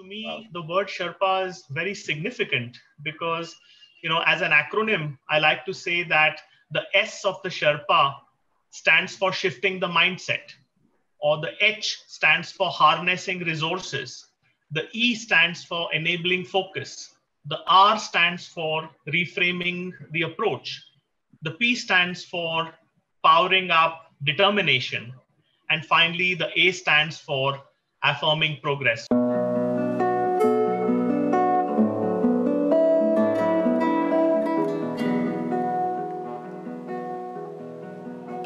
To me, wow. the word Sherpa is very significant because, you know, as an acronym, I like to say that the S of the Sherpa stands for shifting the mindset, or the H stands for harnessing resources, the E stands for enabling focus, the R stands for reframing the approach, the P stands for powering up determination, and finally, the A stands for affirming progress.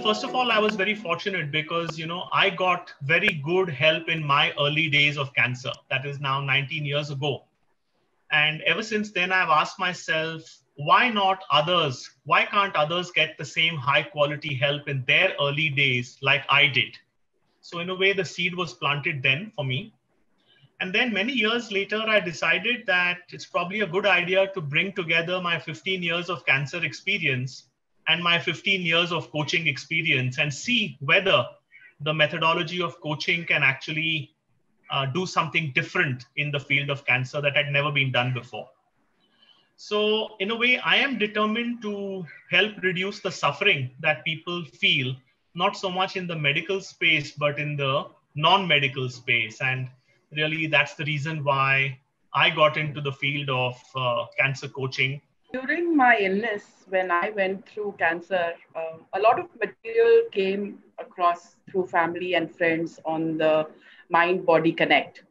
First of all, I was very fortunate because, you know, I got very good help in my early days of cancer. That is now 19 years ago. And ever since then, I've asked myself, why not others? Why can't others get the same high quality help in their early days like I did? So, in a way, the seed was planted then for me. And then many years later, I decided that it's probably a good idea to bring together my 15 years of cancer experience and my 15 years of coaching experience and see whether the methodology of coaching can actually uh, do something different in the field of cancer that had never been done before. So, in a way, I am determined to help reduce the suffering that people feel, not so much in the medical space, but in the non medical space. And really, that's the reason why I got into the field of uh, cancer coaching during my illness, when I went through cancer, uh, a lot of material came across through family and friends on the Mind Body Connect.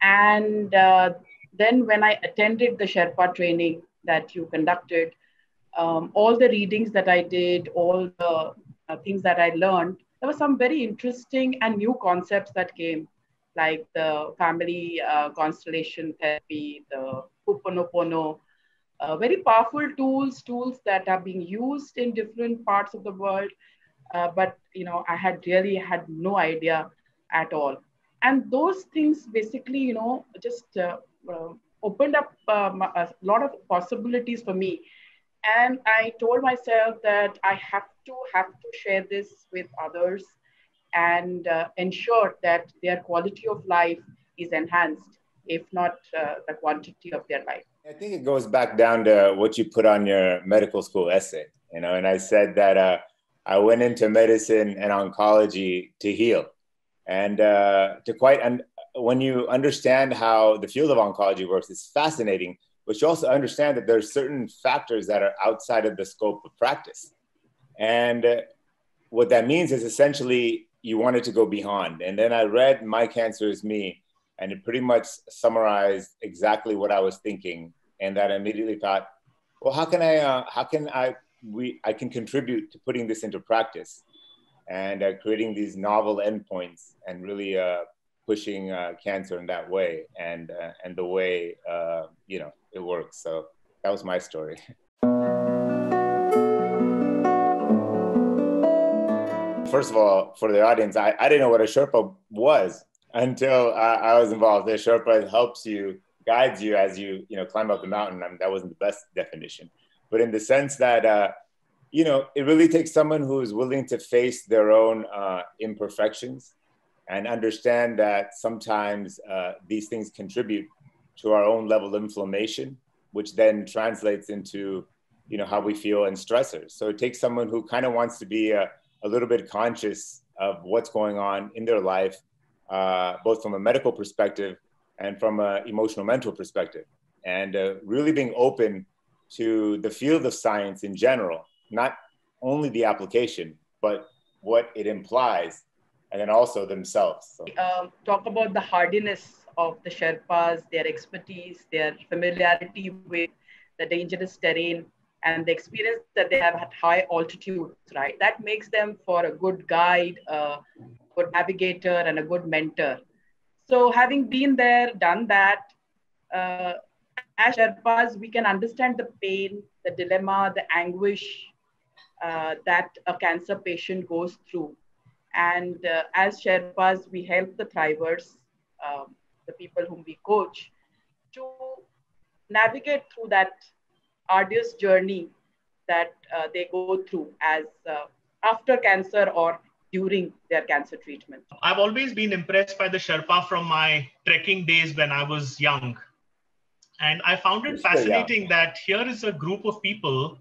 And uh, then when I attended the Sherpa training that you conducted, um, all the readings that I did, all the uh, things that I learned, there were some very interesting and new concepts that came, like the family uh, constellation therapy, the Ho'oponopono, uh, very powerful tools, tools that are being used in different parts of the world. Uh, but you know, I had really had no idea at all. And those things basically, you know, just uh, uh opened up um, a lot of possibilities for me. And I told myself that I have to have to share this with others and uh, ensure that their quality of life is enhanced, if not uh, the quantity of their life. I think it goes back down to what you put on your medical school essay, you know, and I said that uh, I went into medicine and oncology to heal and uh, to quite, and when you understand how the field of oncology works, it's fascinating, but you also understand that there's certain factors that are outside of the scope of practice. And uh, what that means is essentially you wanted to go beyond. And then I read My Cancer is Me, and it pretty much summarized exactly what I was thinking and that I immediately thought, well, how can I, uh, how can I, we, I can contribute to putting this into practice and uh, creating these novel endpoints and really uh, pushing uh, cancer in that way and, uh, and the way, uh, you know, it works. So that was my story. First of all, for the audience, I, I didn't know what a Sherpa was until I was involved. The Sherpa helps you guides you as you you know climb up the mountain. I mean, that wasn't the best definition, but in the sense that uh, you know it really takes someone who is willing to face their own uh, imperfections and understand that sometimes uh, these things contribute to our own level of inflammation, which then translates into you know how we feel and stressors. So it takes someone who kind of wants to be a, a little bit conscious of what's going on in their life, uh, both from a medical perspective and from an emotional mental perspective and uh, really being open to the field of science in general not only the application but what it implies and then also themselves so. um, talk about the hardiness of the sherpas their expertise their familiarity with the dangerous terrain and the experience that they have at high altitudes right that makes them for a good guide a good navigator and a good mentor so having been there, done that, uh, as Sherpas, we can understand the pain, the dilemma, the anguish uh, that a cancer patient goes through. And uh, as Sherpas, we help the thrivers, um, the people whom we coach, to navigate through that arduous journey that uh, they go through as uh, after cancer or during their cancer treatment? I've always been impressed by the Sherpa from my trekking days when I was young. And I found it fascinating that here is a group of people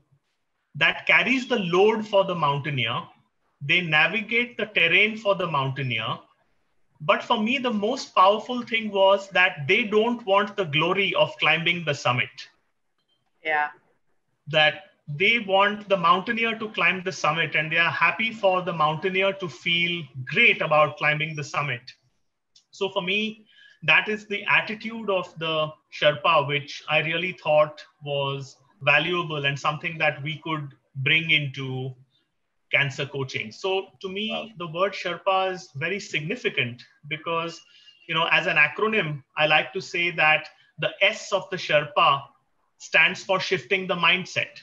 that carries the load for the mountaineer. They navigate the terrain for the mountaineer. But for me, the most powerful thing was that they don't want the glory of climbing the summit. Yeah. That they want the mountaineer to climb the summit and they are happy for the mountaineer to feel great about climbing the summit. So for me, that is the attitude of the Sherpa, which I really thought was valuable and something that we could bring into cancer coaching. So to me, wow. the word Sherpa is very significant because, you know, as an acronym, I like to say that the S of the Sherpa stands for shifting the mindset,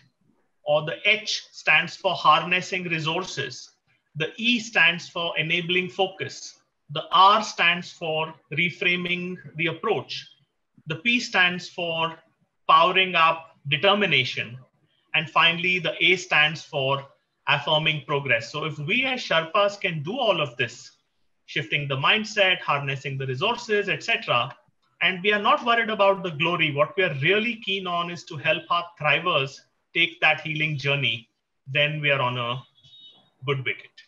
or the H stands for harnessing resources. The E stands for enabling focus. The R stands for reframing the approach. The P stands for powering up determination. And finally, the A stands for affirming progress. So if we as Sherpas can do all of this, shifting the mindset, harnessing the resources, etc., and we are not worried about the glory, what we are really keen on is to help our thrivers take that healing journey, then we are on a good wicket.